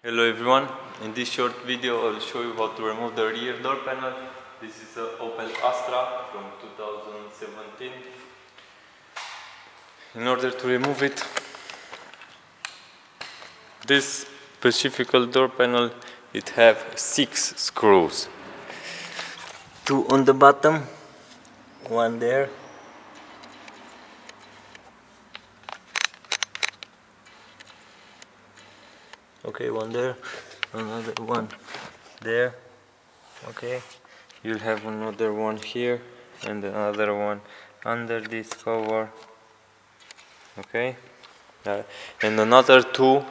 Hello everyone, in this short video I will show you how to remove the rear door panel. This is a Opel Astra from 2017. In order to remove it, this specific door panel it have six screws. Two on the bottom, one there okay one there another one there. Okay you'll have another one here and another one under this cover. Okay uh, and another two.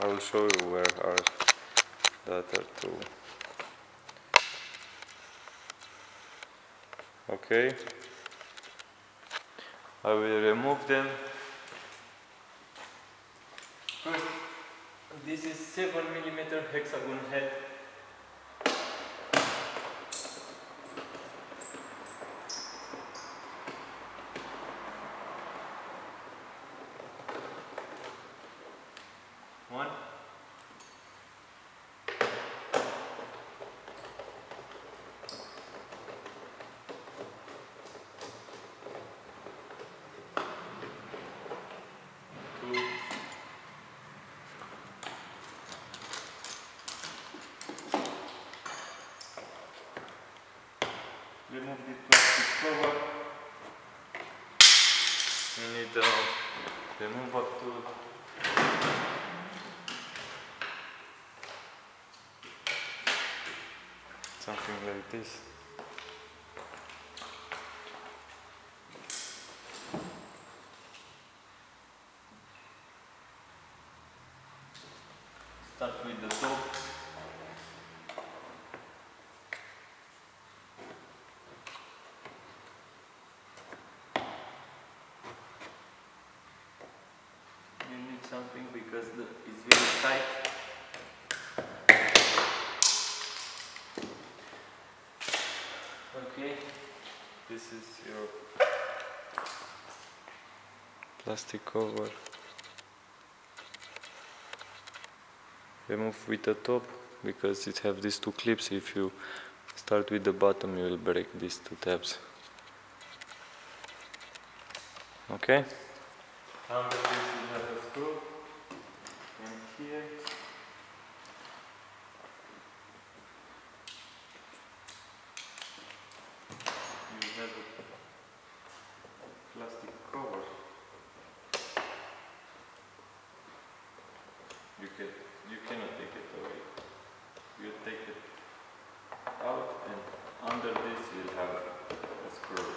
I will show you where are the other two. Okay I will remove them this is 7 millimeter hexagon head. One. Two. remove the plastic cover. You need uh, remove up to something like this. Start with the top. You need something because the, it's very tight. Okay, this is your plastic cover. Remove with the top because it have these two clips. If you start with the bottom, you will break these two tabs. Okay. Under this you have a screw, and here you have a plastic cover. You you cannot take it away. You take it out, and under this you'll have a screw.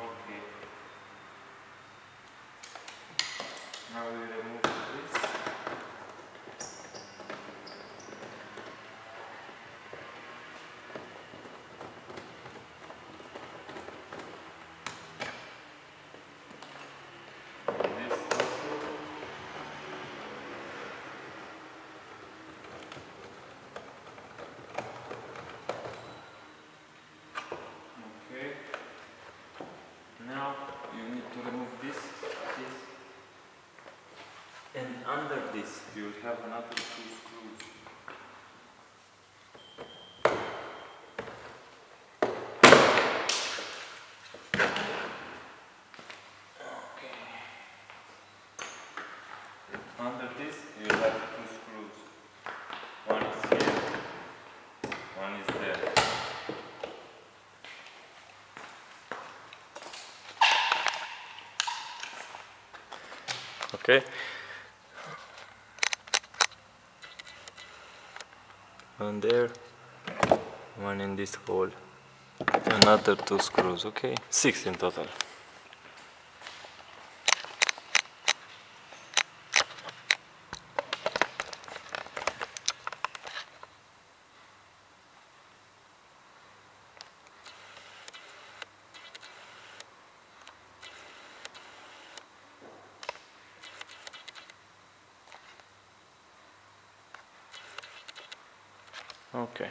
Okay. Now we remove this. And this also. Okay. Now you need to remove this, this, and under this you will have another two screws. Okay. Under this you will have two screws. One is here, one is there. Okay. One there, one in this hole, another two screws, okay? Six in total. Okay.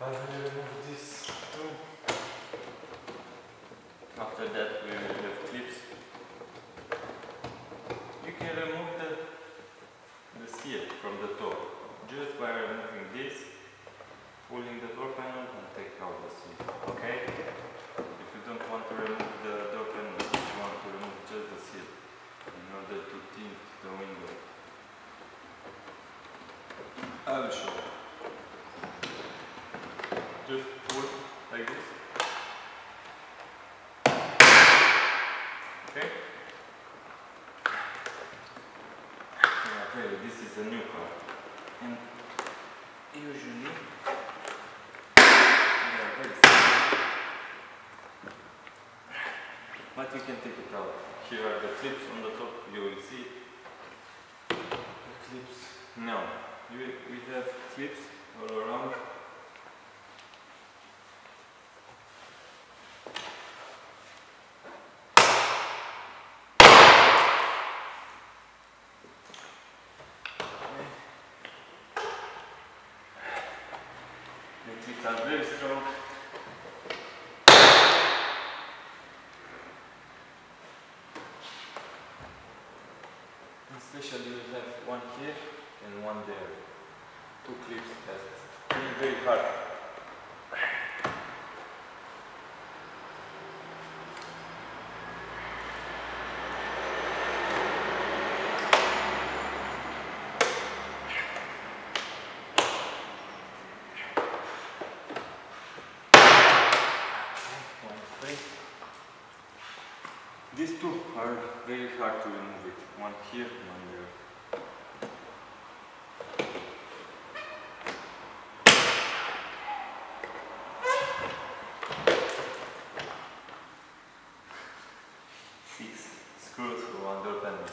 I will remove this too. After that we will have clips. You can remove the, the seal from the door just by removing this, pulling the door panel and take out the seal. Okay? If you don't want to remove the door panel, you want to remove just the seal in order to tint the window. I will show you. Just pull like this. Okay? Yeah, okay, this is a new car. And usually they are very simple. But you can take it out. Here are the clips on the top, you will see. The clips. Now, we, we have clips all around. The clips are very strong. Especially you have one here and one there. Two clips that very very hard. These two are very hard to remove it. One here, one there. Six screws for one door panel.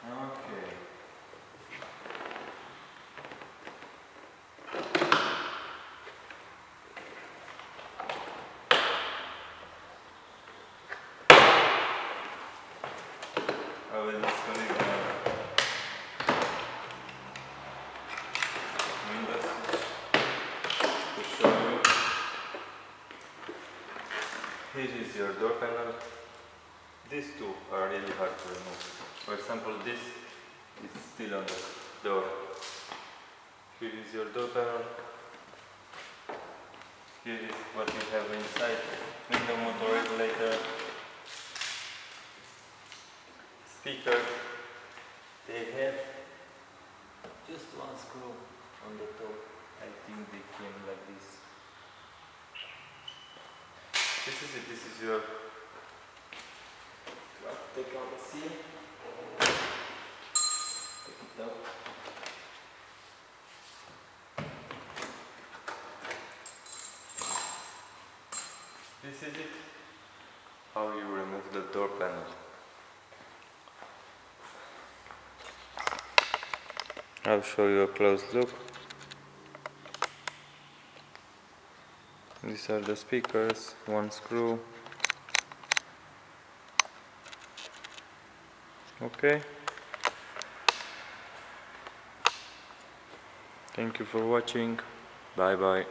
Okay. I will disconnect the windows to show you. Here is your door panel. These two are really hard to remove. For example, this is still on the door. Here is your door panel. Here is what you have inside. Window motor regulator. Speaker. They have just one screw on the top. I think they came like this. This is it. This is your take out the seal. Take it out. This is it. How you remove the door panel. I'll show you a close look. These are the speakers, one screw. Okay. Thank you for watching. Bye bye.